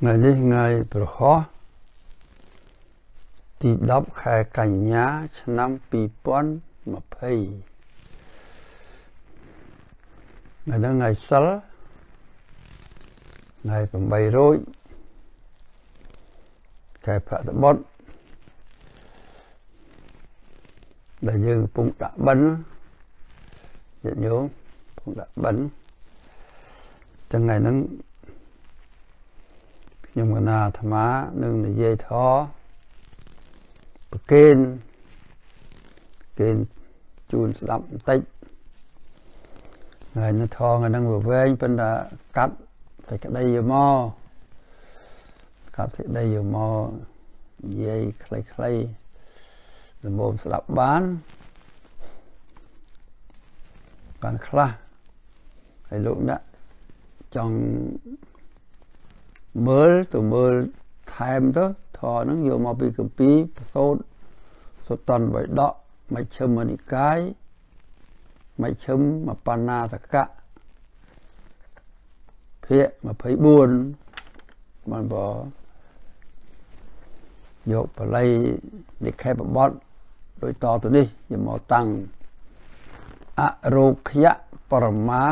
ថ្ងៃនេះថ្ងៃប្រហោះទី10ខែកញ្ញា ឆ្នាំ2020ថ្ងៃនេះថ្ងៃសិលថ្ងៃ8រោចខែភទ្របត់ដែលយើងកំពុងដាក់បិណ្ឌញាតិញោមកំពុងដាក់បិណ្ឌចឹងថ្ងៃហ្នឹង ខ្ញុំកណាអាត្មានឹងនិយាយធរប្រកេនគេជូនស្ដាប់បន្តិចថ្ងៃនេះធរថ្ងៃហ្នឹងវាវែងប៉ុន្តែកាត់តែក្តីយកមកកាត់តែក្តីយកមកនិយាយខ្លីៗល្មមស្ដាប់បានបានខ្លះហើយលោកអ្នកចង់ មើលទៅមើលថែមទៅធរហ្នឹងយកមកពីកម្ពីប្រសូតសុតនបៃដកមជ្ឈិមនិកាយមជ្ឈិមមបណ្ណាតកៈភាគ24បានបយកបល័យនិខេបបតដោយតទៅនេះយកមកតាំងអរោគ្យបរមា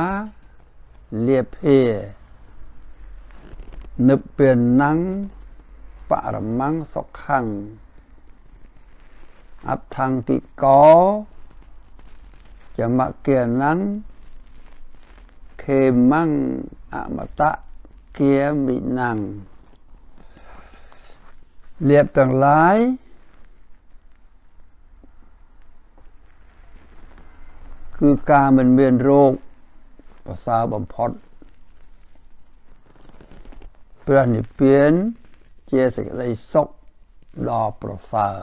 លៀភា និព្វានੰបរមੰសុខੰអដ្ឋង្គិកោចមគានੰខេមੰអមតៈគាមិណੰលៀបទាំងឡាយគឺការមិនមានរោគប្រសើរបំផុត ព្រះនិព្វានជាសេចក្តីសុខដ៏ប្រសើរ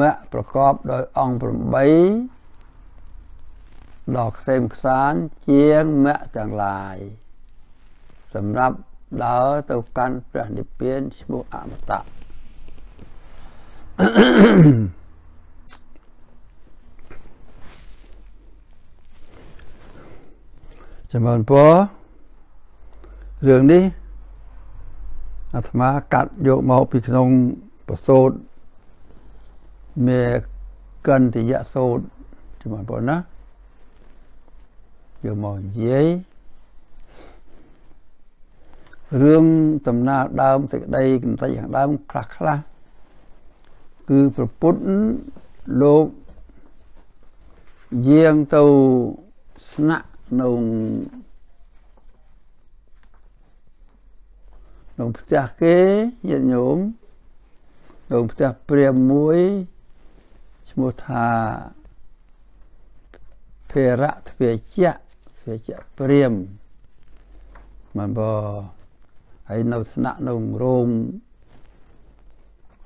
មគ្គប្រកបដោយអង្គ8ដ៏ខ្សែមខ្សានជាងមគ្គទាំងឡាយសម្រាប់ដើរទៅកាន់ព្រះនិព្វានឈ្មោះអមតៈចំណពរ រឿងនេះអាត្មាកាត់យកមកពីក្នុងប្រសូតមេកន្តិយសូតចំពោះណាយកមកនិយាយរឿងដំណើរដើមសេចក្តីកំតិចខាងដើមខ្លះខ្លះគឺប្រពុតលោកយាងទៅស្នាក់នៅ នុងផ្ទះគេញាតិញោមក្នុងផ្ទះព្រាមមួយឈ្មោះថាភេរៈទ្វេជៈទ្វេជៈព្រាមមិនបហើយនៅស្នាក់នៅរោង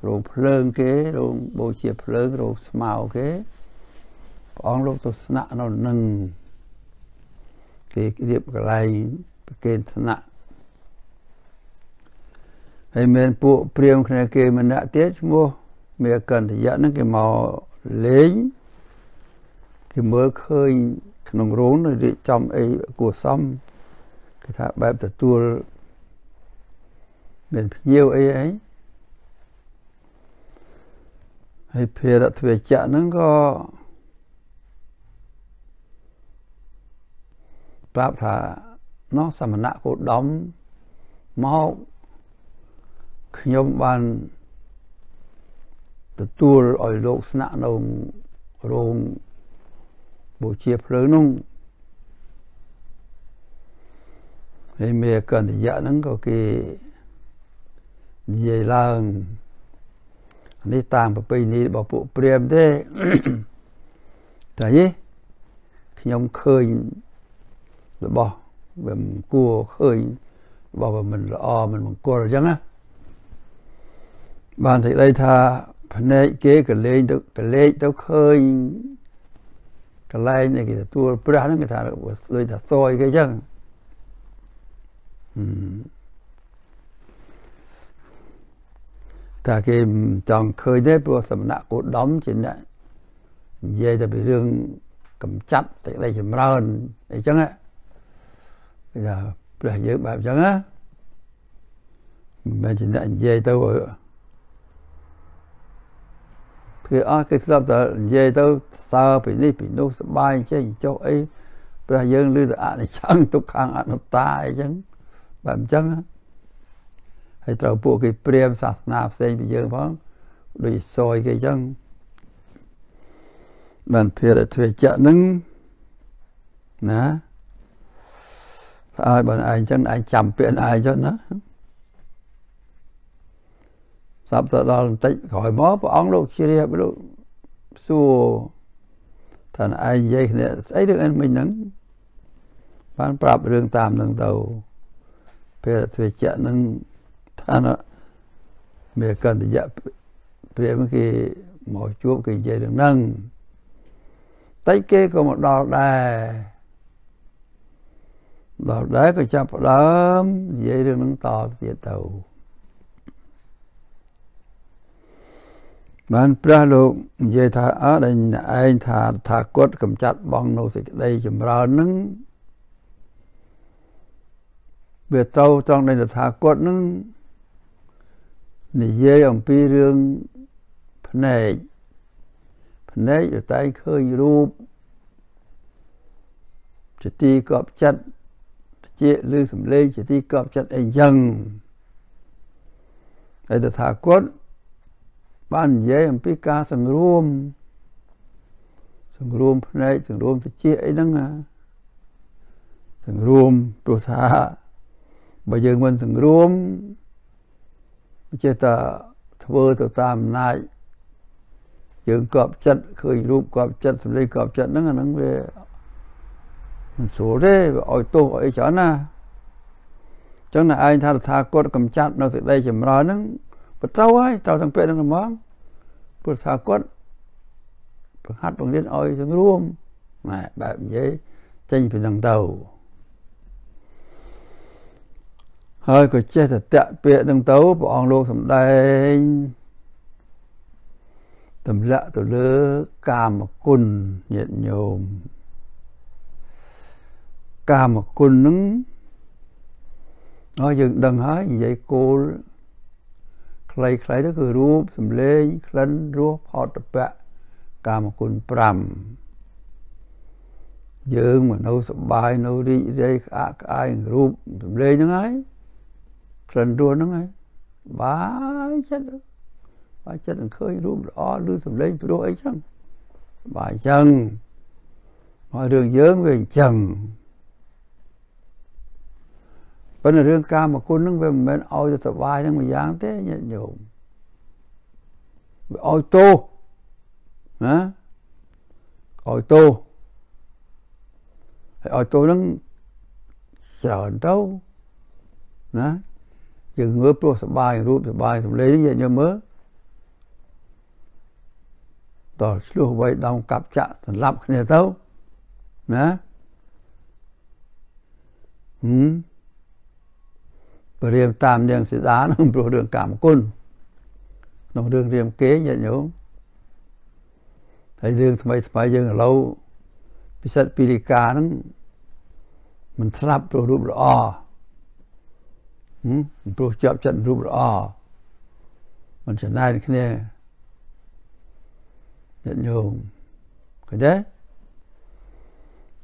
រោងភ្លើងគេរោងបូជាភ្លើងរោងស្មៅគេព្រះអង្គលោកទៅស្នាក់នៅនឹងគេរៀបកន្លែងប្រគេនស្នាក់ ហើយមានពួកព្រាមគ្នាគេម្នាក់ទៀតឈ្មោះមេកន្តយៈហ្នឹងគេមកលេងគេមើលឃើញក្នុងរោងនៅរៀបចំអីគួសមគេថាបែបទទួលមានភ្ញៀវអីអីហើយភារៈទ្វេចៈហ្នឹងក៏ប្រាប់ថានោះសមណៈគោដំមក ខ្ញុំបានទទួលឲ្យលោកស្នាក់នៅរោងបូជាភ្លើងនោះហើយមេកន្តយៈហ្នឹងក៏គេនិយាយឡើងនេះតាមប្រពៃណីរបស់ពួកព្រាហ្មណ៍ទេតែយេខ្ញុំឃើញរបស់វាមិនគួរឃើញរបស់វាមិនល្អមិនមង្គលអញ្ចឹងណា បានសេចក្តីថាភ្នែកគេក៏លេងទៅក៏លេខទៅឃើញកន្លែងនេះគេទទួលព្រះហ្នឹងគេថាដូចថាសយគេអញ្ចឹងតែគេចង់ឃើញទេព្រោះសំណាក់គោដំជាអ្នកនិយាយតែពីរឿងកំចាត់តែចម្រើនអីចឹងគេថាព្រះយើងបែបចឹងណាមិនមែនជាអ្នកនិយាយទៅ គឺអស់គេស្ដាប់តែនិយាយទៅសើពីនេះពីនោះសបាយចេះចុះអីព្រះយើងឮតែអនិច្ចំទុក្ខអនត្តាអីចឹងបែបអញ្ចឹងហើយត្រូវពួកគេព្រាមសាសនាផ្សេងពីយើងផងដូចសយគេអញ្ចឹងបានភារទ្វេចៈនឹងណាឲ្យបងឯងអញ្ចឹងឯងចាំពាក្យឯងចុះណា ស្រាប់ទៅដល់បន្តិចក្រោយមកព្រះអង្គលោកជ្រាបលោកសួរថាឯងនិយាយគ្នាស្អីរឿងអីមិញហ្នឹងបានប្រាប់រឿងតាមនឹងទៅពេលទ្វេចៈនឹងថាណាមេកន្តយៈព្រាមគេមកជួបគេនិយាយរឿងហ្នឹងតែគេក៏មកដល់ដែរដល់ដែរក៏ចាប់ផ្ដើមនិយាយរឿងហ្នឹងតទៀតទៅ បានព្រះលោកនិយាយថាអើដែលឯងថាថាគាត់កំចាត់បងនៅសេចក្តីចម្រើនហ្នឹងវាទៅត្រង់នៃថាគាត់ហ្នឹងនិយាយអំពីរឿងភ្នែកភ្នែកតែឃើញរូបជាទីកប់ចិត្តជាឬសំឡេងជាទីកប់ចិត្តអីចឹងហើយតថាគត បាននិយាយអំពីការសង្រួមសង្រួមភ្នែកសង្រួមតិចអីហ្នឹងសង្រួមព្រោះថាបើយើងមិនសង្រួមចេះតែធ្វើទៅតាមអំណាចយើងកប់ចិត្តឃើញរូបកប់ចិត្តសម្លេងកប់ចិត្តហ្នឹងអាហ្នឹងវាមិនស្រួលទេវាឲ្យទោសអីច្រើនណាចឹងណាឯងថាថាគាត់កំចាត់នៅសេចក្តីចម្រើនហ្នឹង បត្រូវហើយត្រូវទាំងពាក្យហ្នឹងហ្មងព្រោះថាគាត់បង្ហាត់បង្រៀនឲ្យទាំងរួមណែបែបនិយាយចេញពីនឹងទៅហើយក៏ចេះតែតាក់ពាក្យនឹងទៅព្រះអង្គលោកសំដែងតម្លាក់ទៅលើកាមគុណញាតិញោមកាមគុណនឹងអស់យើងដឹងហើយនិយាយគោល ខ្លីៗទៅគឺរូបសម្លេងក្លិនរសផតពៈកាមគុណ5យើងមកនៅសបាយនៅរីករាយក្អាកក្អាយរូបសម្លេងហ្នឹងហើយក្លិនរសហ្នឹងហើយបាយចិត្តបាយចិត្តនឹងឃើញរូបល្អឬសម្លេងព្រោះអីចឹងបាយចឹងមករឿងយើងវាអញ្ចឹង ប៉ុន្តែរឿងកាមគុណហ្នឹងវាមិនមែនឲ្យទៅសុបាយហ្នឹងមួយយ៉ាងទេញាតិញោមវាឲ្យទោសណាឲ្យទោសហើយឲ្យទោសហ្នឹងច្រើនទៅណាយើងងើបព្រោះសុបាយរូបសុបាយសម្លេងញាតិញោមមើលដល់ឆ្លោះវៃដំកាប់ចាក់សម្លាប់គ្នាទៅណាហឹមព្រាមតាមនាងសីតានឹងព្រោះរឿងកម្មគុណក្នុងរឿងរៀមគេញាតិញោមហើយរឿងថ្មីថ្មីយើងឥឡូវពិសិដ្ឋពីរិកាហ្នឹងមិនស្លាប់ព្រោះរូបល្អហឹមព្រោះជាប់ចិត្តរូបល្អមិនចំណាយគ្នាញាតិញោមឃើញទេ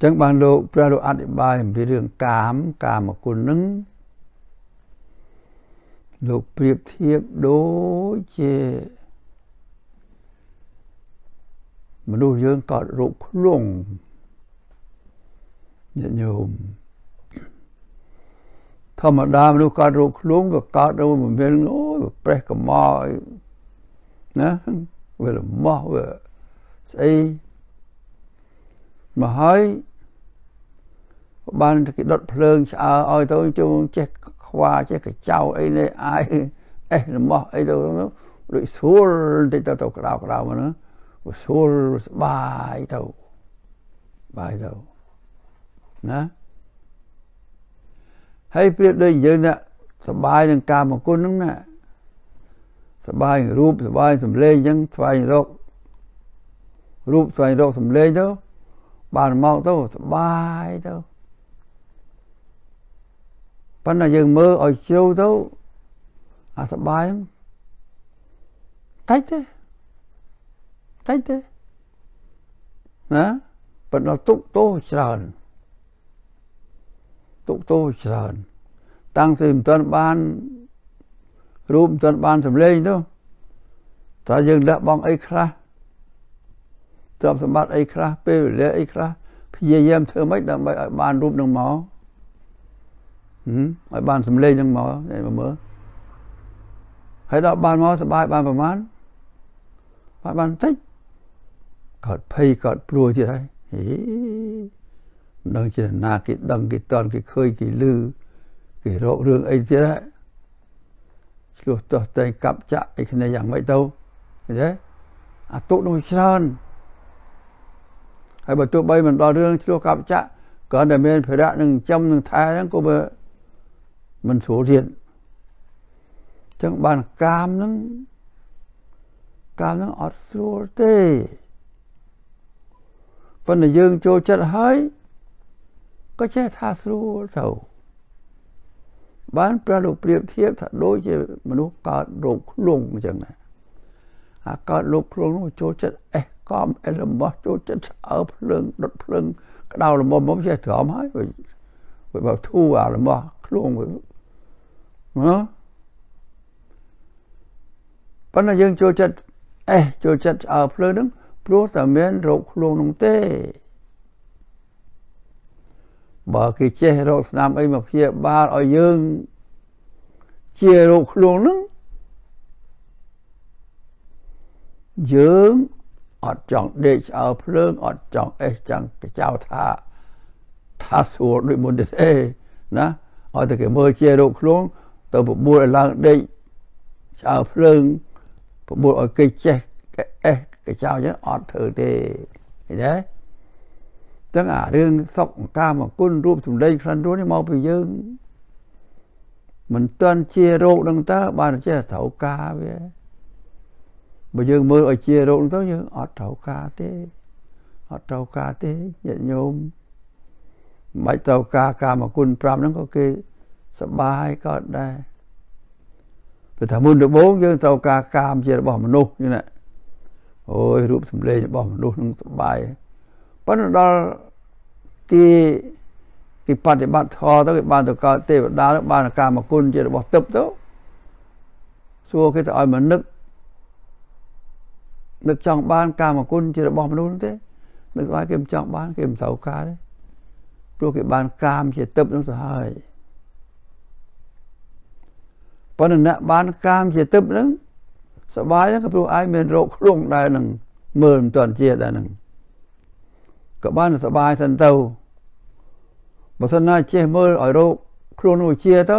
ចឹងបានលោកព្រះលោកអធិប្បាយអំពីរឿងកាម កាមគុណនឹង លោកប្រៀបធៀបដូចជាមនុស្សយើងកើតរោគឃ្លងញាតិញោមធម្មតាមនុស្សកើតរោគឃ្លងក៏កើតទៅមិនមានអូយប្រេះកំមកណាវាលមោះវាស្អីមកហើយបានគេដុតភ្លើងឆ្អើឲ្យទៅជុំចេះ ខ្វាចេះកចៅអីនេះអាយអេះរបស់អីទៅដូចស្រួលតិចទៅទៅក្តៅក្តៅមកណាស្រួលស្បាយទៅបាយទៅណាហើយប្រៀបដូចយើងណាសបាយនឹងការមង្គលហ្នឹងណាសបាយរូបសបាយសម្លេងអញ្ចឹងស្វែងរករូបស្វែងរកសម្លេងទៅបានមកទៅសបាយទៅ ប៉ុន្តែយើងមើលឲ្យជ្រៅទៅអាសបាយតិចទេតិចទេណាប៉ុន្តែទុកទោសច្រើនទុកទោសច្រើន តាំងពីមិនទាន់បានរូបមិនទាន់បានសម្លេងនោះតើយើងលះបង់អីខ្លះទ្រព្យសម្បត្តិអីខ្លះពេលវេលាអីខ្លះព្យាយាមធ្វើម៉េចដើម្បីឲ្យបានរូបនឹងមក ឲ្យបានសម្លេងនឹងមកនេះមើលហើយដល់បានមកសบายបានប្រមាណបានបានតិចគាត់ភ័យគាត់ព្រួយទៀតហើយហេដឹងជាណាគេដឹងគេតន់គេឃើញគេលឺគេរករឿងអីទៀតហើយឆ្លោះតោះតែកាប់ចាក់អីគ្នាយ៉ាងម៉េចទៅឃើញទេអាទុកនោះច្រើនហើយបើទោះបីមិនដល់រឿងឆ្លោះកាប់ចាក់គ្រាន់តែមានភារៈនឹងចំនឹងថែហ្នឹងក៏បើ មិនស្រួលទៀតចឹងបានកាមហ្នឹងកាមហ្នឹងអត់ស្រួលទេប៉ុន្តែយើងចូលចិត្តហើយក៏ចេះថាស្រួលទៅបានប្រលោកប្រៀបធៀបថាដូចជាមនុស្សកើតរោគឃ្លុងអញ្ចឹងអាកើតរោគឃ្លុងនោះចូលចិត្តអេះកំអេះរបស់ចូលចិត្តអើភ្លើងដុតភ្លើងក្តៅល្មមមកចេះទ្រាំហើយ បើបើធូរអារបស់ឃ្លុងណាប៉ុន្តែយើងចូលចិត្តអេះចូលចិត្តអើភ្លើងហ្នឹងព្រោះតែមានរោគឃ្លុងនោះទេបើគេចេះរកស្នាមអីមកព្យាបាលឲ្យយើងជារោគខ្លួនហ្នឹងយើងអត់ចង់ដេកឆ្អើភ្លើងអត់ចង់អេះចង់កចៅថា ថាស្រួលដូចមុនទេណាឲ្យតែគេមើលជារោគខ្លួនទៅបបួលឲ្យឡើងដេកឆ្អើភ្លើងបបួលឲ្យគេចេះអេះកចៅចឹងអត់ធ្វើទេឃើញទេទាំងអារឿងសុខកាមគុណរូបសម្លេងក្លិនរសនេះមកពីយើងមិនទាន់ជារោគនឹងតើបានចេះត្រូវការវាបើយើងមើលឲ្យជារោគទៅយើងអត់ត្រូវការទេអត់ត្រូវការទេញាតិញោម មិនត្រូវការកាមគុណ5ហ្នឹងក៏គេសបាយក៏ដែរព្រោះថាមុនដំបូងយើងត្រូវការកាមជារបស់មនុស្សហ្នឹងណាអូយរូបសម្លេងរបស់មនុស្សនឹងសបាយប៉ុន្តែដល់គេគេបប្រតិបត្តិធម៌ទៅគេបានទៅកើតទេវតាទៅបានកាមគុណជារបស់ទឹកទៅសួរគេទៅឲ្យមកនឹកនឹកចង់បានកាមគុណជារបស់មនុស្សទេនឹកឲ្យគេមិនចង់បានគេមិនត្រូវការទេ ព្រោះគេបានកាមជាទឹកនោះទៅហើយប៉ុន្តែអ្នកបានកាមជាទឹកហ្នឹងសបាយហ្នឹងក៏ព្រោះឯងមានរោគខ្លួនដែរហ្នឹងមើលមិនទាន់ជាដែរហ្នឹងក៏បានសបាយសិនទៅបើសិនណាចេះមើលឲ្យរោគខ្លួននោះជាទៅ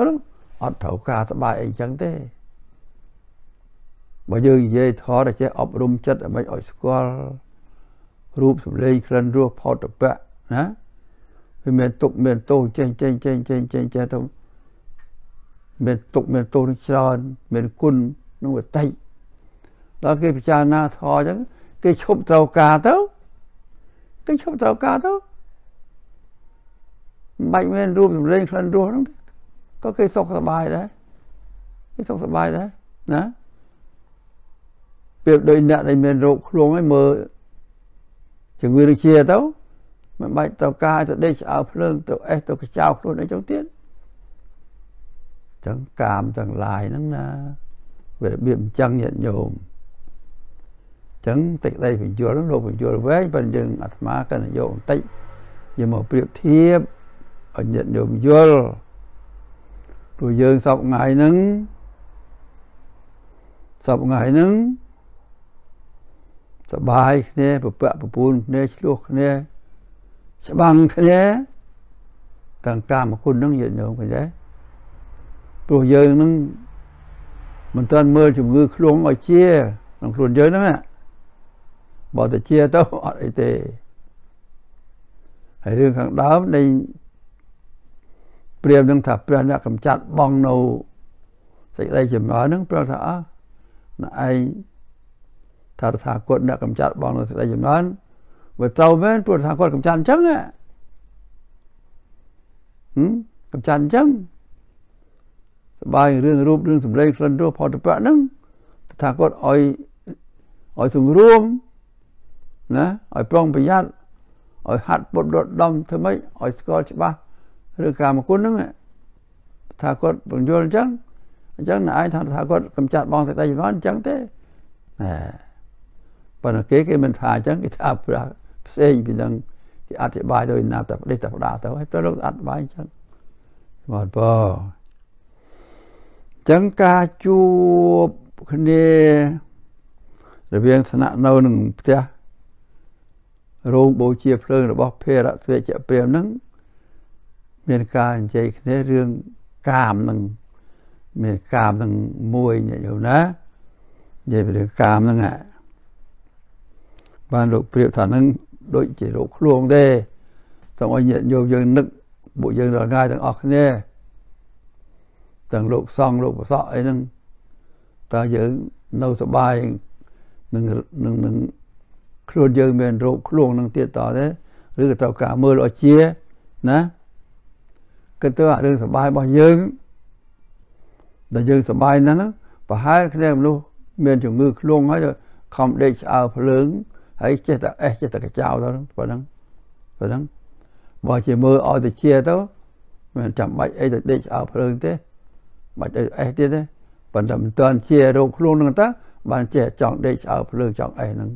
អត់ត្រូវការសបាយអីចឹងទេបើយើងនិយាយធរចេះអប់រំចិត្តឲ្យឲ្យស្គាល់រូបសម្លេងក្លិនរសផលតពៈណា វាមានទុកមានទោសចេញចេញចេញចេញចេញចេះទៅមានទុកមានទោសនឹងច្រើនមានគុណនឹងវិតិដល់គេពិចារណាថតអញ្ចឹងគេឈប់ត្រូវការទៅគេឈប់ត្រូវការទៅមិនបាច់មានរូបសម្លេងក្លិនរសហ្នឹងក៏គេសុខសប្បាយដែរគេសុខសប្បាយដែរណាពេលដូចអ្នកដែលមានរោគឃ្លងហើយមើលជំងឺដូចជាទៅ មិនបាច់ត្រូវការទៅដេកឆ្អើភ្លើងទៅអេសទៅកចៅខ្លួនអីចឹងទៀតចឹងកាមទាំងឡាយហ្នឹងណាវារបៀបអញ្ចឹងញាតិញោមចឹងតិចដីបញ្យលលោកបញ្យលវែងប៉ុន្តែយើងអាត្មាកណ្ដយកបន្តិចយកមកប្រៀបធៀបឲ្យញាតិញោមយល់ព្រោះយើងសពថ្ងៃហ្នឹងសពថ្ងៃហ្នឹងសបាយគ្នាប្រពៈប្រពូនគ្នាឆ្លោះគ្នា ច្បាំងគ្នាទាំងកាមគុណហ្នឹងញាតិញោមឃើញទេព្រោះយើងហ្នឹងមិនទាន់មើលជំងឺឃ្លងឲ្យជាក្នុងខ្លួនយើងហ្នឹងណាបើទៅជាទៅអត់អីទេហើយរឿងខាងដើមនៃព្រាមនឹងថាព្រះអ្នកកំចាត់បងនៅសេចក្តីចម្រើននឹងព្រះថាអើណឯងថាថាគាត់អ្នកកំចាត់បងនៅសេចក្តីចម្រើន វាត្រូវមែនព្រោះថាគាត់កំចាត់អញ្ចឹងហ៎កំចាត់អញ្ចឹងសបាយរឿងរូបរឿងសម្លេងក្លិនរសផលតបៈហ្នឹងតថាគតឲ្យឲ្យសង្រួមណាឲ្យប្រុងប្រយ័ត្នឲ្យហាត់ពុតរត់ដំធ្វើម៉េចឲ្យស្គាល់ច្បាស់ឬកាមគុណហ្នឹងថាគាត់បញ្យល់អញ្ចឹងអញ្ចឹងឯងថាថាគាត់កំចាត់បងសេចក្តីចំនួនអញ្ចឹងទេណែប៉ុន្តែគេគេមិនថាអញ្ចឹងគេថា ផ្សេងពីនឹងគេអធិប្បាយដោយណាតែប្រទេសតែផ្ដាទៅហើយព្រះលោកអធិប្បាយអញ្ចឹងបាទបើចឹងការជួបគ្នារវាងស្នាក់នៅនឹងផ្ទះរោងបូជាភ្លើងរបស់ភេរៈស្វេជ្ជព្រាមហ្នឹងមានការនិយាយគ្នារឿងកាមនឹងមានកាមនឹងមួយញាតិញោមណានិយាយពីរឿងកាមហ្នឹងហ่ะបានលោកព្រាបថាហ្នឹង ដូចជារោគខ្លួនទេต้องឲ្យញាតិញោមយើងនឹកពួកយើងរាល់ថ្ងៃទាំងអស់គ្នាទាំងលោកសង្ឃលោកប្រសក់អីហ្នឹងតើយើងនៅសบายនឹងនឹងនឹងខ្លួនយើងមានរោគខ្លួននឹងទៀតតទេឬក៏ត្រូវការមើលឲ្យជាណាគិតទៅអារឿងសบายរបស់យើងដែលយើងសบายណាស់ហ្នឹងប្រហែលគ្នាមនុស្សមានជំងឺខ្លួនហើយខំដេកឆ្អើភ្លើង ហើយចេះតែអេះចេះតែកចោទៅប៉ុណ្ណឹងប៉ុណ្ណឹងបើជាមើលឲ្យទៅជាទៅមិនចាំបាច់អីទៅដេកឆ្អើភ្លើងទេបាច់ទៅអេះទៀតទេប៉ុន្តែមិនទាន់ជារោគខ្លួនហ្នឹងតាបានចេះចង់ដេកឆ្អើភ្លើងចង់អេះហ្នឹង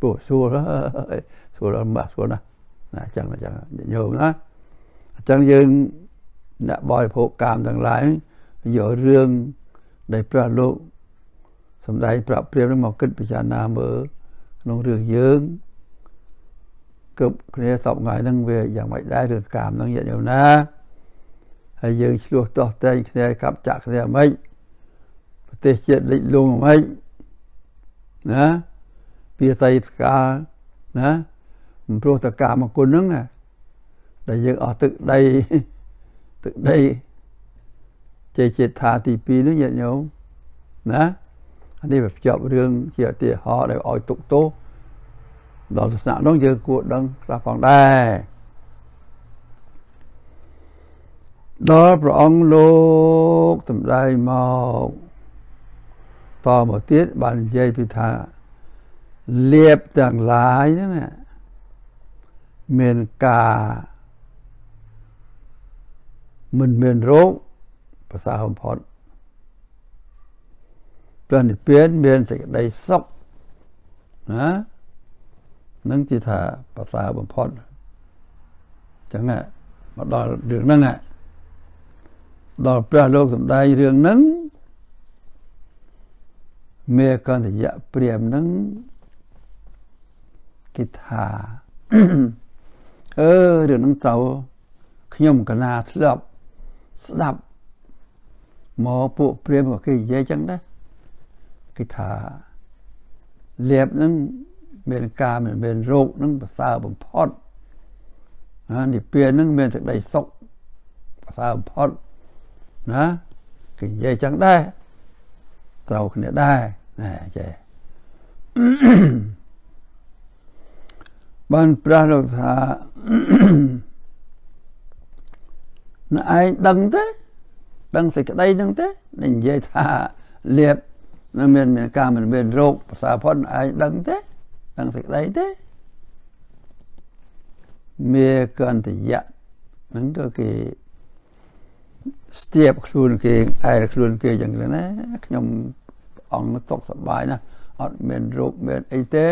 ព្រោះសួរសួរមកសួរណាណាអញ្ចឹងអញ្ចឹងញោមណាអញ្ចឹងយើងអ្នកបរិភោគកាមទាំងឡាយយករឿងដែលព្រះលោកសំដែងប្រាប់ព្រាមនឹងមកគិតពិចារណាមើល ក្នុងរឿងយើងគប់គ្នាសពថ្ងៃហ្នឹងវាយ៉ាងម៉េចដែររឿងកាមហ្នឹងញាតិញោមណាហើយយើងឆ្លោះតោះតែងគ្នាកាប់ចាក់គ្នាមិនប្រទេសជាតិលិចលង់មិនណាពីតៃស្កាណាមិនព្រោះតកាមគុណហ្នឹងដែលយើងអស់ទឹកដីទឹកដីចេចេថាទី2នោះញាតិញោមណា អានេះវាភ្ជាប់រឿងជាឧទាហរណ៍ដែលឲ្យទុកទោសដល់សាសនានោះយើងគួរដឹងខ្លះផងដែរដល់ព្រះអង្គលោកសម្ដែងមកតមកទៀតបាននិយាយពីថាលៀបទាំងឡាយហ្នឹងមានការមិនមានរោគប្រសើរបំផុត ព្រះនិព្វានមានសេចក្តីសុខណានឹងជាថាប្រសើរបំផុតចឹងមកដល់រឿងហ្នឹងដល់ព្រះលោកសំដែងរឿងហ្នឹងមេកន្តយៈព្រាមហ្នឹងគេថាអឺរឿងហ្នឹងត្រូវខ្ញុំកណាធ្លាប់ស្ដាប់មកពួកព្រាមក៏គេនិយាយចឹងដែរ គេថាលៀបហ្នឹងមានការមិនមានរោគហ្នឹងប្រសើរបំផុតណានិព្វានហ្នឹងមានសេចក្តីសុខប្រសើរបំផុតណាគេនិយាយចឹងដែរត្រូវគ្នាដែរណែចេះបានប្រះលោកថាណែឯងដឹងទេដឹងសេចក្តីហ្នឹងទេនិយាយថាលៀប នៅមានមានការមិនមានរោគប្រសើរផុតឯងដឹងទេដឹងសេចក្តីទេមេកន្តយៈហ្នឹងក៏គេស្ទាបខ្លួនគេឯរខ្លួនគេចឹងទៅណាខ្ញុំអង្គຕົកសបាយណាអត់មានរោគមានអីទេ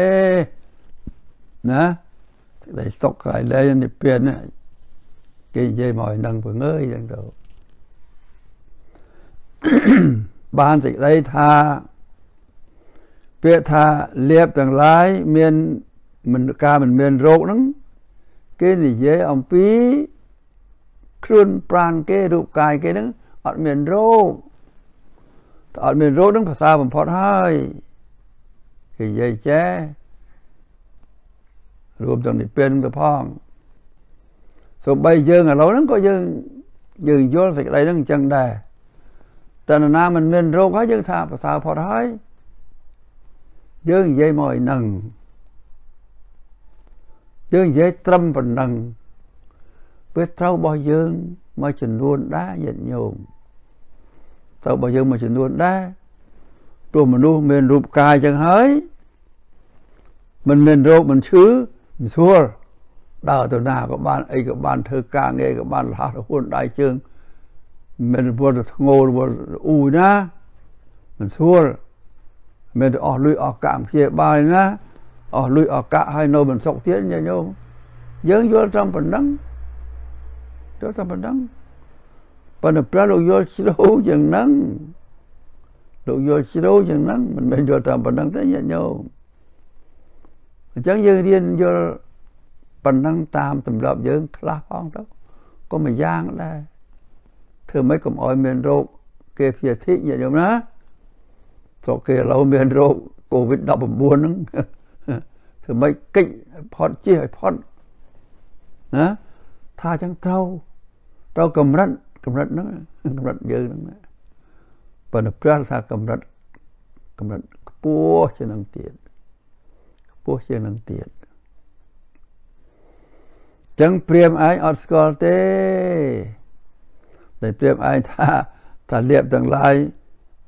ណាតែស្តុកក្រៃលែងនិព្វានណាគេនិយាយមកនឹងពងើយចឹងទៅបានសេចក្តីថា ពាក្យថាលៀបទាំងឡាយមានមិនការមិនមានរោគហ្នឹងគេនិយាយអំពីខ្លួនប្រាណគេរូបកាយគេហ្នឹងអត់មានរោគតែអត់មានរោគហ្នឹងភាសាបំផុតហើយគេនិយាយចេះរួមទាំងនិព្វានទៅផងសូម្បីយើងឥឡូវហ្នឹងក៏យើងយើងយល់សេចក្តីហ្នឹងអញ្ចឹងដែរតែនរណាមិនមានរោគហើយយើងថាភាសាផុតហើយ យើងនិយាយមកឲ្យនឹងយើងនិយាយត្រឹមប៉ុណ្ណឹងពេលត្រូវរបស់យើងមួយចំនួនដែរញាតិញោមទៅរបស់យើងមួយចំនួនដែរព្រោះមនុស្សមានរូបកាយចឹងហើយមិនមានរោគមិនឈឺមិនស្រួលដើរទៅណាក៏បានអីក៏បានធ្វើការងារក៏បានលះរហូតដៃជើងមិនវល់ធ្ងោវល់អ៊ូណាមិនស្រួល មិនអស់លុយអស់កាក់ព្យាបាលណាអស់លុយអស់កាក់ហើយនៅមិនសុខទៀតញញោមយើងយល់ត្រឹមប៉ុណ្ណឹងយល់ត្រឹមប៉ុណ្ណឹងប៉ុន្តែព្រះលោកយល់ជ្រៅជាងហ្នឹងលោកយល់ជ្រៅជាងហ្នឹងមិនមែនយល់ត្រឹមប៉ុណ្ណឹងទេញាតិញោមអញ្ចឹងយើងរៀនយល់ប៉ុណ្ណឹងតាមទម្លាប់យើងខ្លះផងទៅក៏មួយយ៉ាងដែរធ្វើម៉េចកុំឲ្យមានរោគគេភៀតិញាតិញោមណា ស្រុកគេឥឡូវមានរោគ COVID-19 ហ្នឹងធ្វើម៉េចកិច្ចផុតជិះឲ្យផុតណាថាចឹងត្រូវត្រូវកម្រិតកម្រិតហ្នឹងកម្រិតយើងហ្នឹងប៉ុន្តែព្រះថាកម្រិតកម្រិតខ្ពស់ជាងនឹងទៀតខ្ពស់ជាងនឹងទៀតចឹងព្រាមឯងអត់ស្គាល់ទេតែព្រាមឯងថាថាលៀបទាំងឡាយ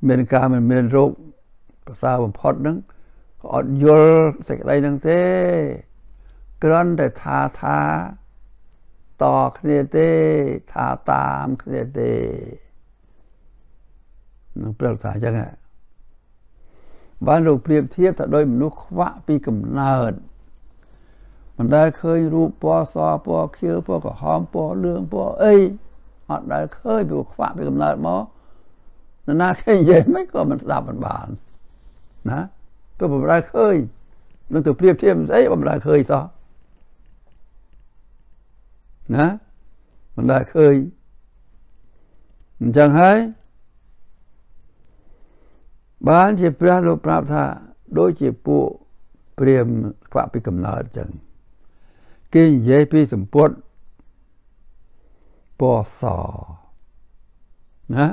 មានការមិនមានរោគប្រសើរបំផុតហ្នឹងក៏អត់យល់សេចក្តីហ្នឹងទេគ្រាន់តែថាថាតគ្នាទេថាតាមគ្នាទេនឹងប្រាប់ថាអញ្ចឹងបានលោកប្រៀបធៀបថាដោយមនុស្សខ្វាក់ពីកំណើតមិនដែលឃើញរូបពណ៌សពណ៌ខៀវពណ៌ក្រហមពណ៌លឿងពណ៌អីអត់ដែលឃើញពីខ្វាក់ពីកំណើតមក នរណាឃើញនិយាយមិនក៏មិនស្ដាប់មិនបានណាក៏បំរើឃើញនឹងទៅប្រៀបធៀបស្អីបំរើឃើញសោះណាមិនដែលឃើញអញ្ចឹងហើយបានជាព្រះលោកប្រាប់ថាដូចជាពួកព្រាមខ្វាក់ពីកំណើតអញ្ចឹងគេនិយាយពីសម្ពុតពណ៌សណា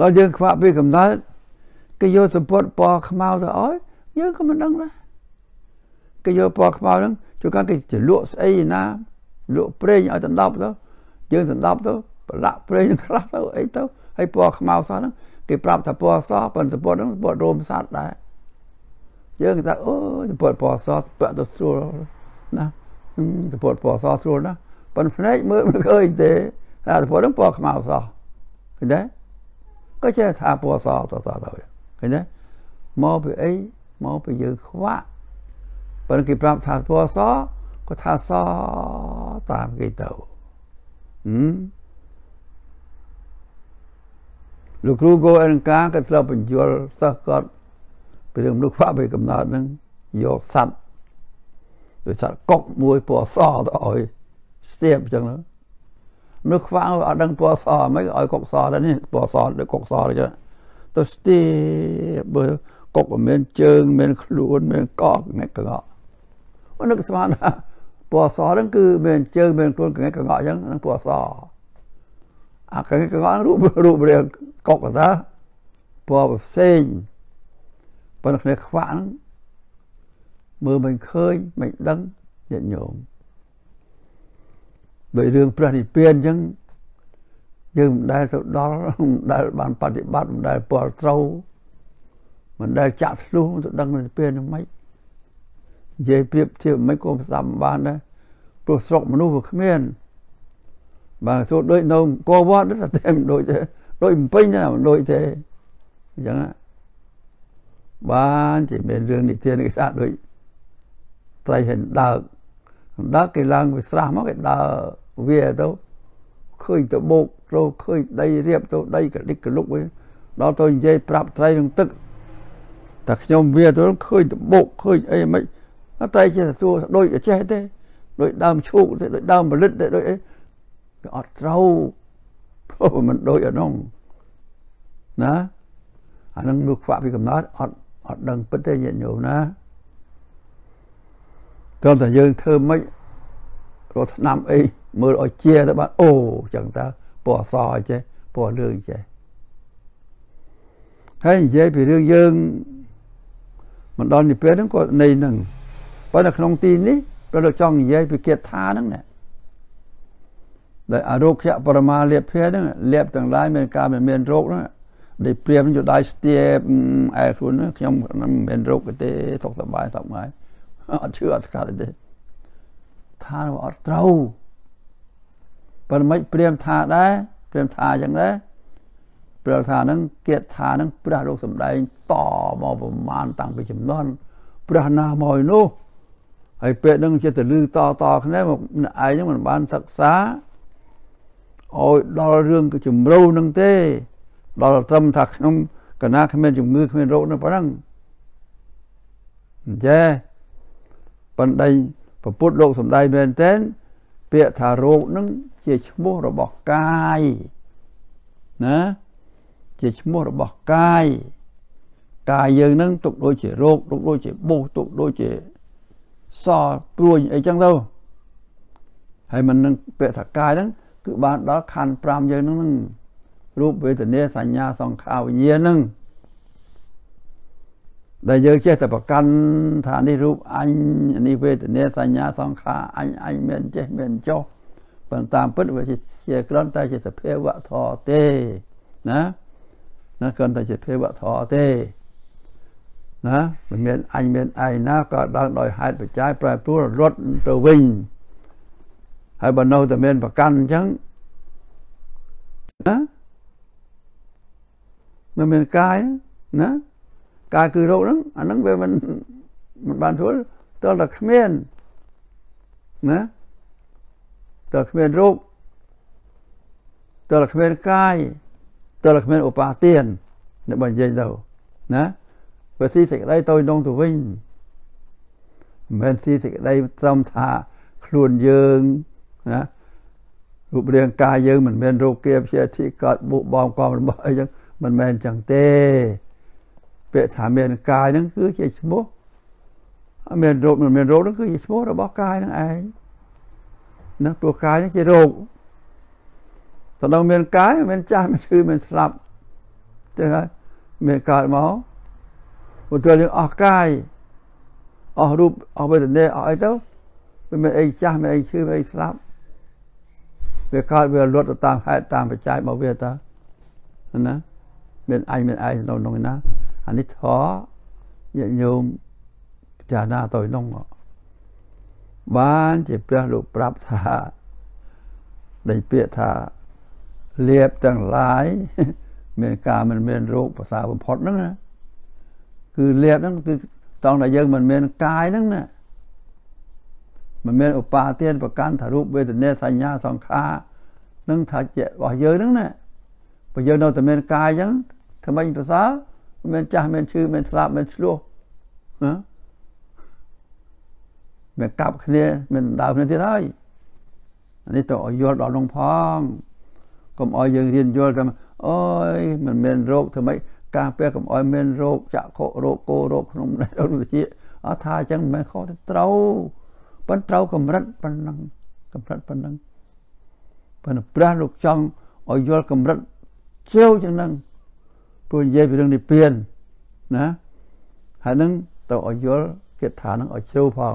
ដល់យើងខ្វាក់ពីកំណើតគេយកសម្ពុតពណ៌ខ្មៅទៅអោយយើងក៏មិនដឹងដែរគេយកពណ៌ខ្មៅហ្នឹងជួនកាលគេចលក់ស្អីណាលក់ប្រេងឲ្យដណ្ដប់ទៅយើងដណ្ដប់ទៅប្រឡាក់ប្រេងខ្លះទៅអីទៅហើយពណ៌ខ្មៅសោះហ្នឹងគេប្រាប់ថាពណ៌សប៉ុន្តែពណ៌ហ្នឹងពណ៌រោមសត្វដែរយើងថាអូពណ៌ពណ៌សពាក់ទៅស្រួលណាពណ៌ពណ៌សស្រួលណា ប៉ុន្តែភ្នែកមើលមិនឃើញទេថាពណ៌ហ្នឹងពណ៌ខ្មៅសឃើញទេក៏ចេះថាពណ៌សទៅទៅទៅឃើញទេមកពីអីមកពីយើងខ្វាក់ប៉ុន្តែគេប្រាប់ថាពណ៌សក៏ថាសតាមគេទៅហឹមលោកគ្រូគោអលង្ការក៏ធ្លាប់បញ្យល់សិស្សគាត់ពីរឿងមនុស្សខ្វាក់ពីកំណើតហ្នឹងយកសัตว์ដោយសัตว์កុកមួយពណ៌សទៅឲ្យ ស្ទាបអញ្ចឹងមនុស្សខ្វាក់អត់ដឹងពណ៌សមិនឲ្យកុកសទៅនេះពណ៌សដូចកុកសអញ្ចឹងទៅស្ទាបបើកុកមានជើងមានខ្លួនមានកកងាក់កកអូនឹកស្មានថាពណ៌សហ្នឹងគឺមានជើងមានខ្លួនកងាក់កកអញ្ចឹងហ្នឹងពណ៌សអាកងាក់កករូបរូបរាងកុកតាពណ៌ផ្សេងប៉ុន្តែគ្នាខ្វាក់ហ្នឹងមើលមិនឃើញមិនដឹងញាតិញោម ដោយរឿងព្រះនិព្វានអញ្ចឹងយើងមិនដែលទៅដល់មិនដែលបានបប្រតិបត្តិមិនដែលពលត្រូវមិនដែលចាក់ធ្លុះទៅដឹងនិព្វានហ្នឹងម៉េចនិយាយប្រៀបធៀបមិនក៏ផ្សំបានដែរព្រោះស្រុកមនុស្សវាគ្មានបាទសូដូចនៅកវត្តតែតែមិនដូចទេដូចបំពេញណាមិនដូចទេអញ្ចឹងបានជាមានរឿងនិទានគេថាដូចត្រីហិនដើកដើកគេឡើងវាស្រះមកគេដើរ វាទៅឃើញទៅបោកទៅឃើញដីរៀបទៅដីកលិកកលុកវិញដល់ទៅនិយាយប្រាប់ត្រីនឹងទឹកតែខ្ញុំវាទៅឃើញទៅបោកឃើញអីមិនត្រីចេះសួរដូចចេះទេដូចដើមឈូកទេដូចដើមផលិតទេដូចអីវាអត់ត្រូវព្រោះมันដូចអានោះណាអានឹងលោកខ្វាក់ពីកំណត់អត់អត់ដឹងពិតទេញាតិញោមណាគ្រាន់តែយើងធ្វើមិនរត់ឆ្នាំអី មើលឲ្យជាទៅបានអូចឹងតើពណ៌សអីចេះពណ៌លឿងចេះហើយនិយាយពីរឿងយើងមិនដល់នេះពេលហ្នឹងក៏នៃហ្នឹងប៉ុន្តែក្នុងទីនេះព្រោះលោកចង់និយាយពីគាថាហ្នឹងណាដែលអរោគ្យបរមាលៀបភាហ្នឹងលៀបទាំងឡាយមានការមិនមានរោគហ្នឹងដែលព្រាមយកដៃស្ទាបអែខ្លួនខ្ញុំមិនមានរោគទេសុខសប្បាយសុខបាយអត់ជឿអត់ស្កាត់ទេថាអត់ត្រូវ ប៉ុន្តែមិនព្រាមថាដែរព្រាមថាយ៉ាងដែរព្រះថានឹងគៀតថានឹងព្រះលោកសំដែងតមកប្រមាណតាំងពីចំនួនព្រះណាមកនោះហើយពេលនឹងចិត្តទៅលឺតតគ្នាមកឯងហ្នឹងមិនបានសិក្សាឲ្យដល់រឿងជំរូវនឹងទេដល់ត្រឹមថាខ្ញុំកណាគ្មានជំងឺគ្មានរោគនោះប៉ុណ្ណឹងអញ្ចេះប៉ុន្តែពពុទ្ធលោកសំដែងមែនតើ ពាក្យថារោគនឹងជាឈ្មោះរបស់កាយណាជាឈ្មោះរបស់កាយកាយយើងនឹងទុកដូចជារោគទុកដូចជាបោសទុកដូចជាសព្រួញអីចឹងទៅហើយมันនឹងពាក្យថាកាយហ្នឹងគឺបានដល់ខណ្ឌ5យើងហ្នឹងរូបវេទនាសញ្ញាសង្ខារវិញ្ញាណហ្នឹង ដែលយើងចេះតែប្រកាន់ថានេះរូបអញនេះវេទនាសញ្ញាសង្ខារអញអញមានចេះមានចុះប៉ុន្តែតាមពិតវាជាគ្រាន់តែជាសភាវៈធម៌ទេណាណាគ្រាន់តែជាភាវៈធម៌ទេណាមិនមានអញមានឯងណាក៏ដល់ដោយហេតុបច្ច័យប្រែប្រួលរត់ទៅវិញហើយបើនៅតែមានប្រកាន់អញ្ចឹងណាមិនមានកាយណា កាយគឺរោគហ្នឹងអាហ្នឹងវាមិនមិនបានធ្វើតើតែគ្មានណាតើគ្មានរោគតើគ្មានកាយតើគ្មានឧបាទានអ្នកបើនិយាយទៅណាបើស៊ីសេចក្តីទៅនងទៅវិញមិនមែនស៊ីសេចក្តីត្រឹមថាខ្លួនយើងណារូបរាងកាយយើងមិនមែនរោគគាព្យាធិកើតបុបងកំរបស់អីចឹងមិនមែនចឹងទេ ពាក្យថាមានកាយហ្នឹងគឺជាឈ្មោះមានរោគមិនមានរោគហ្នឹងគឺជាឈ្មោះរបស់កាយហ្នឹងឯងណាព្រោះកាយហ្នឹងជារោគតើដល់មានកាយមានចាស់មានឈឺមានស្លាប់ចឹងហើយមានកើតមកព្រោះទើបយើងអស់កាយអស់រូបអស់វេទនាអស់អីទៅវាមានអីចាស់មានអីឈឺមានអីស្លាប់វាកើតវាលត់ទៅតាមហេតុតាមបច្ច័យមកវាតាណាមានអញមានឯងនៅក្នុងណា អានេះធေါ်ញាតិញោមពិចារណាទៅក្នុងបានជាព្រះលោកប្រាប់ថាដែលពាក្យថាលៀបទាំងឡាយមានការមិនមានរោគប្រសើរបំផុតហ្នឹងណាគឺលៀបហ្នឹងគឺតង់តែយើងមិនមានកាយហ្នឹងណាមិនមានឧបាទានប្រកាន់ថារូបវេទនាសញ្ញាសង្ខារនឹងថាជារបស់យើងហ្នឹងណាបើយើងនៅតែមានកាយអញ្ចឹងធ្វើម៉េចប្រសើរ មានចាស់មានឈឺមានស្លាប់មានឆ្លោះណាមានកាប់គ្នាមានដើមគ្នាទៀតហើយអានេះទៅឲ្យយល់ដល់នងផងកុំឲ្យយើងរៀនយល់ថាអូយមិនមានរោគធ្វើម៉េចការពារកុំឲ្យមានរោគចក្ខុរោគគោរោគក្នុងរោគវិជាអត់ថាអញ្ចឹងមិនមែនខុសទៅត្រូវប៉ុន្តែត្រូវកម្រិតប៉ុណ្ណឹងកម្រិតប៉ុណ្ណឹងប៉ុន្តែព្រះលោកចង់ឲ្យយល់កម្រិតជ្រៅជាងហ្នឹង ព្រោះនិយាយពីរឿងនិព្វានណាហើយនឹងទៅឲ្យយល់គេថានឹងឲ្យជ្រៅផង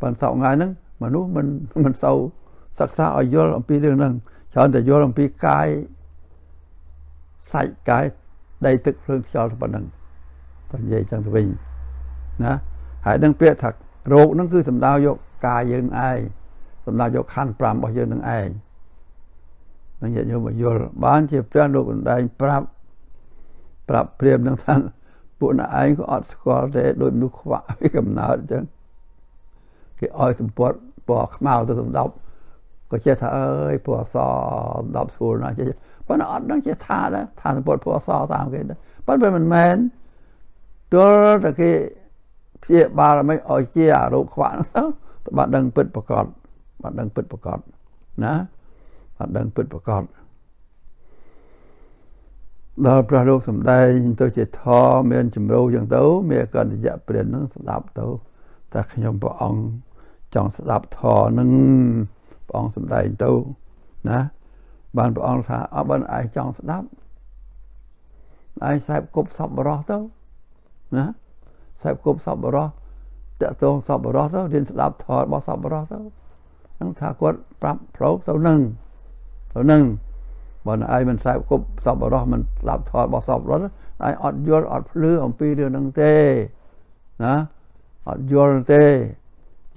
ប៉ុន្តែថ្ងៃហ្នឹងមនុស្សមិនមិនសូវសិក្សាឲ្យយល់អំពីរឿងហ្នឹងច្រើនតែយល់អំពីកាយសាច់កាយដីទឹកភ្លើងខ្យល់ប៉ុណ្ណឹងទៅនិយាយចឹងទៅវិញណាហើយនឹងពាក្យថារោគហ្នឹងគឺសំដៅយកកាយយើងឯងសំដៅយកខណ្ឌ5របស់យើងនឹងឯងនឹងញាតិញោមយល់បានជាព្រះលោកអណ្ដែងប្រាប់ ប្រាប់ព្រាមនឹងថាពួកអ្នកឯងក៏អត់ស្គាល់ទេដូចមនុស្សខ្វាក់ពីកំណើតអញ្ចឹងគេឲ្យសម្ពត់ពណ៌ខ្មៅទៅសម្ដប់ក៏ចេះថាអើយពណ៌សសម្ដប់ស្រួលណាស់ចេះប៉ុន្តែអត់ដឹងចេះថាដែរថាសម្ពត់ពណ៌សតាមគេដែរប៉ុន្តែមិនមែនទល់តែគេព្យាបាលមិនឲ្យជាអារោគខ្វាក់ហ្នឹងទៅបាត់ដឹងពិតប្រកបបាត់ដឹងពិតប្រកបណាបាត់ដឹងពិតប្រកប ដល់ព្រះលោកសំដែងទៅជាធម៌មានចម្រូវយ៉ាងទៅមានកន្តយៈព្រាននឹងស្ដាប់ទៅតែខ្ញុំព្រះអង្គចង់ស្ដាប់ធម៌នឹងព្រះអង្គសំដែងទៅណាបានព្រះអង្គថាអបបានឯងចង់ស្ដាប់ឯងសែបគប់សពបរោះទៅណាសែបគប់សពបរោះតកតងសពបរោះទៅរៀនស្ដាប់ធម៌របស់សពបរោះទៅហ្នឹងថាគាត់ប្រាប់ផ្លូវទៅនឹងទៅនឹង បើឯងមិនខ្សែគប់សពរោះមិនស្ដាប់ធម៌របស់សពរោះឯងអត់យល់អត់ភ្លឺអំពីរឿងហ្នឹងទេណាអត់យល់ទេ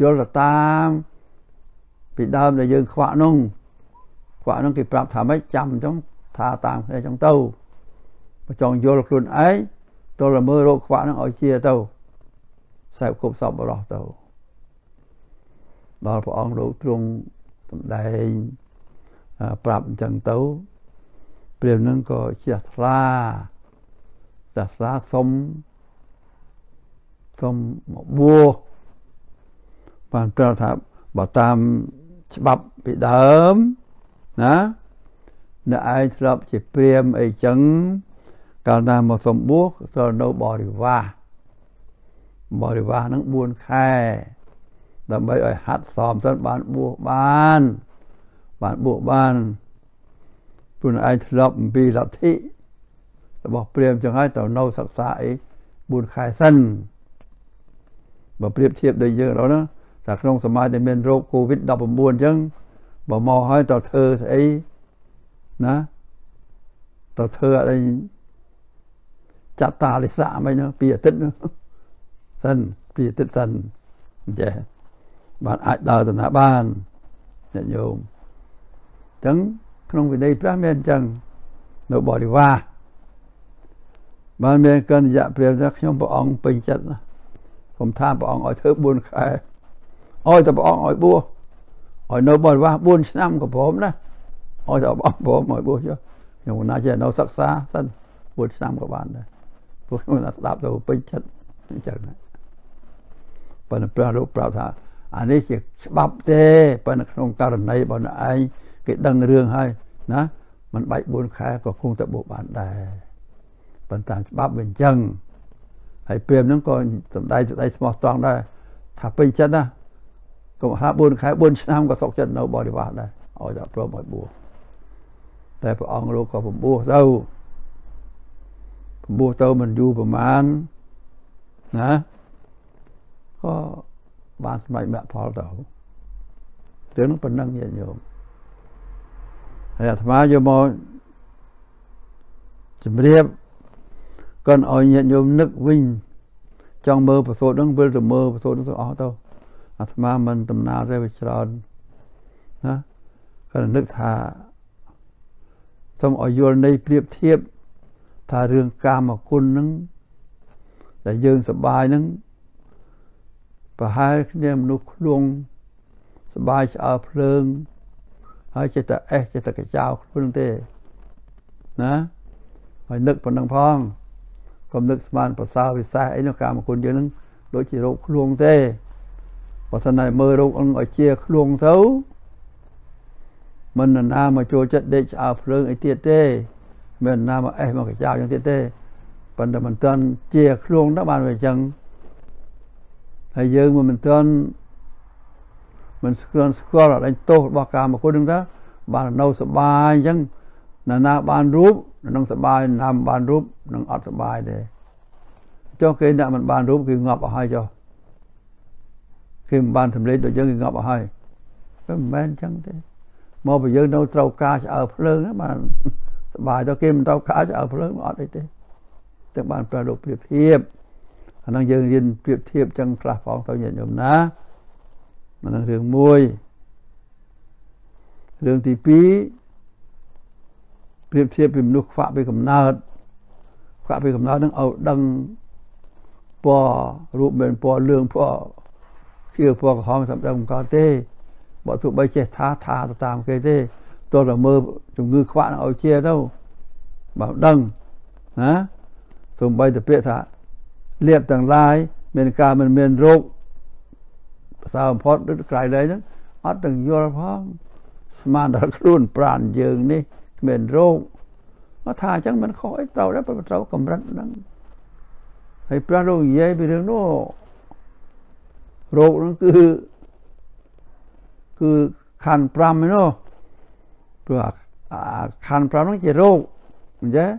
យល់ទៅតាមពីដើមដែលយើងខ្វាក់នោះខ្វាក់នោះគេប្រាប់ថាម៉េចចាំអញ្ចឹងថាតាមគ្នាអញ្ចឹងទៅបើចង់យល់ខ្លួនឯងទល់តែមើលរោគខ្វាក់នឹងឲ្យជាទៅខ្សែគប់សពរោះទៅដល់ព្រះអង្គលោកទ្រង់សម្ដែងប្រាប់អញ្ចឹងទៅ ព្រាមនឹងក៏ជ្រះថ្លាជ្រះថ្លាសុំសុំមកបួសបានប្រាប់ថាបើតាមច្បាប់ពីដើមណាអ្នកឯងធ្លាប់ជាព្រាមអីចឹងកាលណាមកសុំបួសត្រូវនៅបរិវារបរិវារនឹង4ខែដើម្បីឲ្យហាត់សមសិនបានបួសបានបានបួសបាន ព្រោះឯងធ្លាប់អំពីលទ្ធិរបស់ព្រាមចឹងហើយទៅនៅសិក្សាអី4ខែសិនបើប្រៀបធៀបដូចយើងដល់ណាតែក្នុងសម័យដែលមានโรគ COVID-19 អញ្ចឹងបើមកហើយតើធ្វើស្អីណាតើធ្វើអីចាត់តាលិស័កមិនណាពីអាទិត្យសិនពីអាទិត្យសិនចេះបានអាចដើរទៅណាបានញាតិញោមអញ្ចឹង ក្នុងវិន័យព្រះមានអញ្ចឹងនៅបរិវារបានមានកញ្ញៈព្រាមថាខ្ញុំព្រះអង្គពេញចិត្តណាកុំថាព្រះអង្គឲ្យធ្វើ4ខែឲ្យតែព្រះអង្គឲ្យបួសឲ្យនៅបរិវារ4ឆ្នាំក៏ព្រមដែរឲ្យតែព្រះអង្គព្រមឲ្យបួសចុះខ្ញុំណាចេះនៅសិក្សាសិន4ឆ្នាំក៏បានដែរពួកខ្ញុំណាស្ដាប់ទៅពេញចិត្តអញ្ចឹងណាប៉ុន្តែព្រះលោកប្រាប់ថាអានេះជាច្បាប់ទេប៉ុន្តែក្នុងករណីរបស់អ្នកឯង គេដឹងរឿងហើយណាมันបាច់4ខែក៏គង់តែបួសបានដែរប៉ុន្តែច្បាប់វាអញ្ចឹងហើយព្រាមហ្នឹងក៏សំដែងស្ដីស្មោះត្រង់ដែរថាពេញចិត្តណាកុំថា4ខែ4ឆ្នាំក៏សុខចិត្តនៅបរិវារដែរឲ្យតែព្រមឲ្យបួសតែព្រះអង្គលោកក៏បំបួសទៅបំបួសទៅមិនយូរប្រហែលណាក៏បានសម្រេចមគ្គផលទៅរឿងនោះប៉ុណ្ណឹងញាតិញោម ហើយអាត្មាយកមកជំរាបកូនឲ្យញាតិញោមនឹកវិញចង់មើលប្រសូតហ្នឹងវិលទៅមើលប្រសូតហ្នឹងទៅអស់ទៅអាត្មាមិនដំណើរទេវាច្រើនណាគាត់នឹកថាសូមឲ្យយល់នៃប្រៀបធៀបថារឿងកាមគុណហ្នឹងដែលយើងសប្បាយហ្នឹងប្រហែលគ្នាមនុស្សខ្លួនសបាយឆ្អើភ្លើង ហើយចិត្តតែអេះចិត្តតែកចោខ្លួនទេណាហើយនឹកប៉ុណ្ណឹងផងកុំនឹកស្មានប្រសើរវិសេសអីនោះកាមគុណយើងនឹងដូចជារោគខ្លួនទេបើសិនតែមើលរោគអង្គឲ្យជាខ្លួនទៅមិនណាមកចូលចិត្តដេកឆ្អើភ្លើងអីទៀតទេមិនណាមកអេះមកកចោយ៉ាងទៀតទេប៉ុន្តែមិនទាន់ជាខ្លួនទៅបានវាអញ្ចឹងហើយយើងមិនទាន់ មិនស្គាល់ស្គាល់អត់ទោសរបស់កាមគុណហ្នឹងទៅបាននៅសុបាយអញ្ចឹងណាណាបានរូបនឹងសុបាយណាមបានរូបនឹងអត់សុបាយទេចុះគេអ្នកមិនបានរូបគឺងាប់អស់ហើយចុះគេមិនបានសម្លេងដូចយើងគេងាប់អស់ហើយវាមិនមែនអញ្ចឹងទេមកបើយើងនៅត្រូវការឆ្អើភ្លើងបានសុបាយទៅគេមិនត្រូវការឆ្អើភ្លើងអត់អីទេតែបានប្រើរូបប្រៀបធៀបអាហ្នឹងយើងរៀនប្រៀបធៀបចឹងខ្លះផងទៅញាតិញោមណា អាហ្នឹងរឿងមួយរឿងទី2ប្រៀបធៀបពីមនុស្សខ្វាក់ពីកំណើតខ្វាក់ពីកំណើតហ្នឹងឲ្យដឹងពណ៌រូបមានពណ៌លឿងពណ៌ខៀវពណ៌ក្រហមសម្រាប់មិនកើតទេបើទោះបីចេះថាថាទៅតាមគេទេតើតែមើលជំងឺខ្វាក់នឹងឲ្យជាទៅបើដឹងណាសូម្បីតែពាក្យថាលៀបទាំងឡាយមានការមិនមានរោគ ភាសាបំផុតដូចក្រៃលែងហ្នឹងអត់ទាំងយល់ផងស្មានដល់ខ្លួនប្រានយើងនេះគ្មានរោគមកថាអញ្ចឹងមិនខុសអីត្រូវដែរប្រត្រូវកម្រិតហ្នឹងហើយប្រាស់លោកនិយាយពីរឿងនោះរោគហ្នឹងគឺគឺខណ្ឌ5ឯនោះព្រោះខណ្ឌ5ហ្នឹងជារោគអញ្ចឹង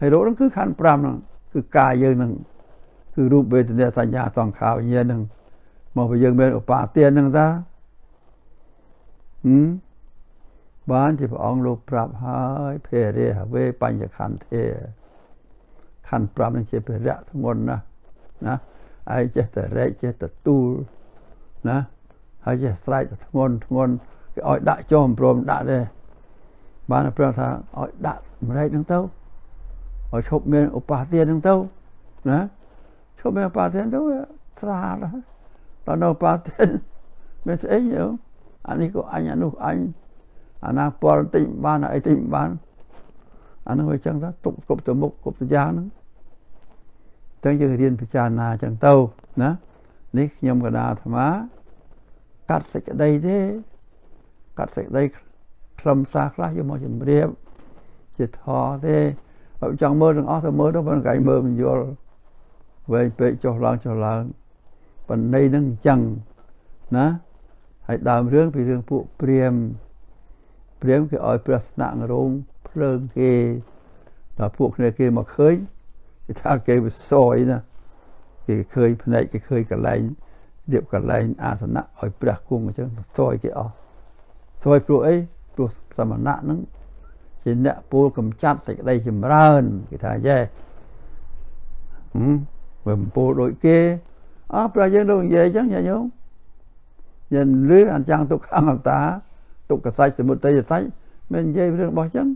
ហើយរោគហ្នឹងគឺខណ្ឌ5ហ្នឹងគឺកាយយើងហ្នឹងគឺរូបវេទនាសញ្ញាសង្ខារវិញ្ញាណហ្នឹង មកបើយើងមានឧបាទានហ្នឹងតាហឹមបានជាព្រះអង្គលោកប្រាប់ហើយភេរៈវេបញ្ញខន្ធាខណ្ឌ5នឹងជាភេរៈធ្ងន់ណាស់ណាឯងចេះតែរែកចេះតែទូលណាហើយចេះស្រែកតែធ្ងន់ធ្ងន់គេឲ្យដាក់ចុះមិនព្រមដាក់ទេបានប្រាប់ថាឲ្យដាក់ម្រេចហ្នឹងទៅឲ្យឈប់មានឧបាទានហ្នឹងទៅណាឈប់មានឧបាទានទៅស្រាល ដល់នៅឧបាទានមានស្អីយោអានេះក៏អញអានោះអញអាណាពលតិចបានអីតិចបានអានោះវាចឹងទៅទុកគប់ទៅមុខគប់ទៅយ៉ាងហ្នឹងចឹងយើងរៀនពិចារណាចឹងទៅណានេះខ្ញុំកណាអាត្មា កាត់សេចក្តីទេកាត់សេចក្តីខ្លឹមសារខ្លះយកមកជម្រាបជាធរទេបើចង់មើលទាំងអស់ទៅមើលទៅប៉ុន្តែមើលមិនយល់វែងពេកចុះឡើងចុះឡើង បណ្ណៃនឹងអញ្ចឹងណាហើយដើមរឿងពីរឿងពួកព្រាមព្រាមគេឲ្យព្រះស្នាក់រោងភ្លើងគេដល់ពួកគ្នាគេមកឃើញគេថាគេវាសយណាគេឃើញភ្នែកគេឃើញកន្លែងរៀបកន្លែងអាសនៈឲ្យព្រះគង់អញ្ចឹងសយគេអស់សយព្រោះអីព្រោះសមណៈហ្នឹងជាអ្នកពូលកំចាត់សេចក្តីចម្រើនគេថាចេះហឹមវាពូលដូចគេ អស់ព្រះយើងដូចនិយាយអញ្ចឹងញាតិញោមយើងលឺអញ្ចឹងទុកខាងអត្តាទុកកសាច់សមុទ្រយសាច់មិននិយាយរឿងរបស់អញ្ចឹង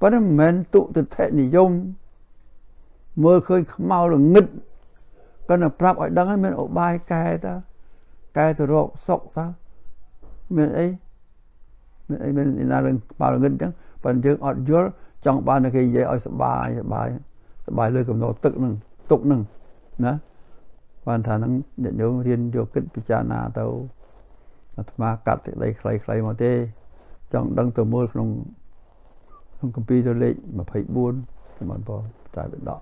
ប៉ុន្តែមិនមែនទុទិដ្ឋិនិយមមើលឃើញខ្មៅល្ងឹតគាត់ទៅប្រាប់ឲ្យដឹងហើយមានឧបាយកែតាកែទៅរកសុកតាមានអីមានអីមានណារឿងខ្មៅល្ងឹតអញ្ចឹងប៉ុន្តែយើងអត់យល់ចង់បានតែគេនិយាយឲ្យសបាយសបាយសបាយលើកំណត់ទឹកនឹងទុកនឹងណា បានថានឹងញាតិញោមរៀនយកគិតពិចារណាទៅអាត្មាកាត់សេចក្តីខ្លីៗមកទេ ចង់ដឹងទៅមើលក្នុងក្នុងកម្ពីទៅលេខ24ចាំបងប្អូនតែបដក